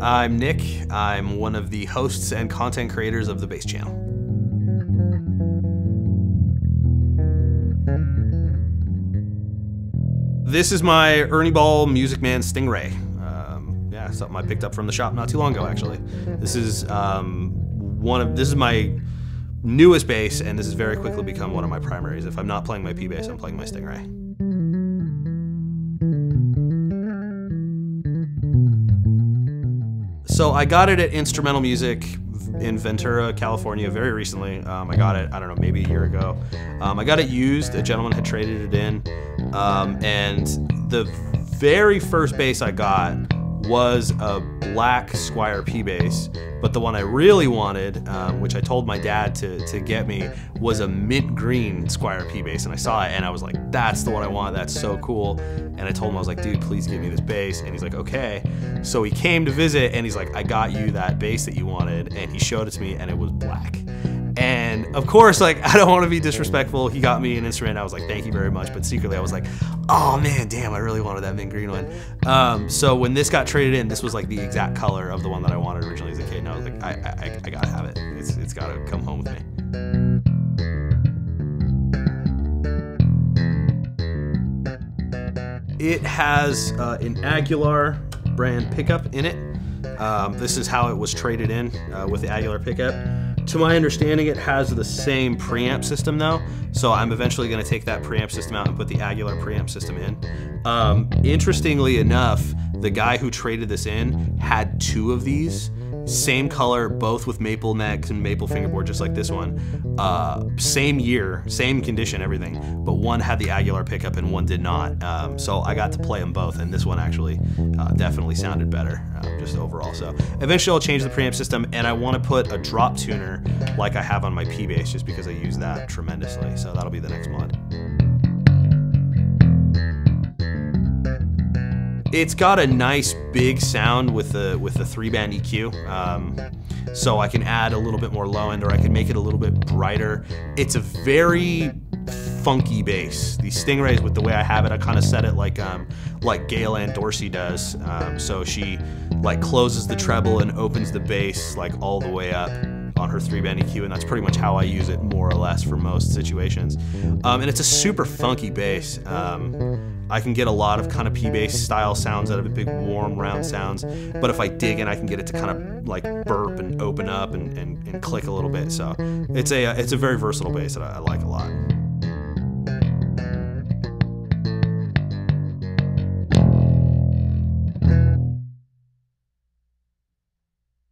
I'm Nick. I'm one of the hosts and content creators of the Bass Channel. This is my Ernie Ball Music Man Stingray. Um, yeah, something I picked up from the shop not too long ago, actually. This is um, one of this is my newest bass, and this has very quickly become one of my primaries. If I'm not playing my P bass, I'm playing my Stingray. So I got it at Instrumental Music in Ventura, California, very recently. Um, I got it, I don't know, maybe a year ago. Um, I got it used. A gentleman had traded it in, um, and the very first bass I got was a black Squier P bass, but the one I really wanted, um, which I told my dad to, to get me, was a mint green Squier P bass. And I saw it and I was like, that's the one I want. That's so cool. And I told him, I was like, dude, please give me this bass. And he's like, okay. So he came to visit and he's like, I got you that bass that you wanted. And he showed it to me and it was black. And of course, like, I don't want to be disrespectful. He got me an instrument. I was like, thank you very much. But secretly, I was like, oh man, damn, I really wanted that mint green one. Um, so when this got traded in, this was like the exact color of the one that I wanted originally as a kid. And I was like, I, I, I gotta have it. It's, it's gotta come home with me. It has uh, an Aguilar brand pickup in it. Um, this is how it was traded in uh, with the Aguilar pickup. To my understanding, it has the same preamp system though, so I'm eventually going to take that preamp system out and put the Aguilar preamp system in. Um, interestingly enough, the guy who traded this in had two of these, same color, both with maple necks and maple fingerboard, just like this one. Uh, same year, same condition, everything, but one had the Aguilar pickup and one did not. Um, so I got to play them both, and this one actually uh, definitely sounded better, uh, just overall. So eventually I'll change the preamp system, and I want to put a drop tuner like I have on my P bass, just because I use that tremendously. So that'll be the next mod. It's got a nice big sound with the with the three band EQ. Um, so I can add a little bit more low end or I can make it a little bit brighter. It's a very funky bass. These Stingrays, with the way I have it, I kind of set it like um, like Gail Ann Dorsey does. Um, so she like closes the treble and opens the bass like all the way up on her three band EQ, and that's pretty much how I use it more or less for most situations. Um, and it's a super funky bass. Um, I can get a lot of kind of P bass style sounds out of it, big warm round sounds. But if I dig in, I can get it to kind of like burp and open up and, and, and click a little bit. So it's a it's a very versatile bass that I, I like a lot.